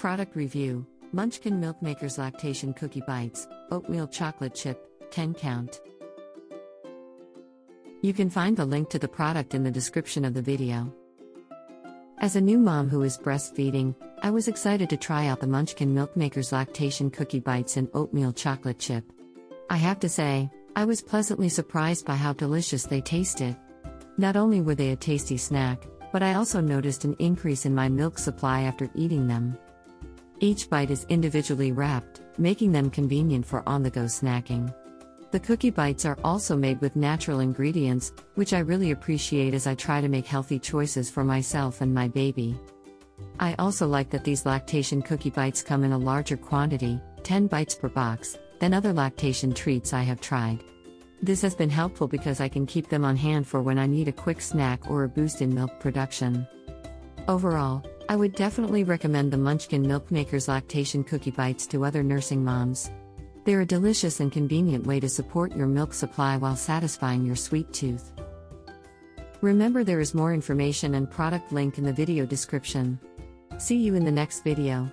Product Review Munchkin Milkmakers Lactation Cookie Bites, Oatmeal Chocolate Chip, 10 count. You can find the link to the product in the description of the video. As a new mom who is breastfeeding, I was excited to try out the Munchkin Milkmakers Lactation Cookie Bites and Oatmeal Chocolate Chip. I have to say, I was pleasantly surprised by how delicious they tasted. Not only were they a tasty snack, but I also noticed an increase in my milk supply after eating them. Each bite is individually wrapped, making them convenient for on the go snacking. The cookie bites are also made with natural ingredients, which I really appreciate as I try to make healthy choices for myself and my baby. I also like that these lactation cookie bites come in a larger quantity, 10 bites per box, than other lactation treats I have tried. This has been helpful because I can keep them on hand for when I need a quick snack or a boost in milk production. Overall, I would definitely recommend the Munchkin Milkmakers Lactation Cookie Bites to other nursing moms. They're a delicious and convenient way to support your milk supply while satisfying your sweet tooth. Remember there is more information and product link in the video description. See you in the next video.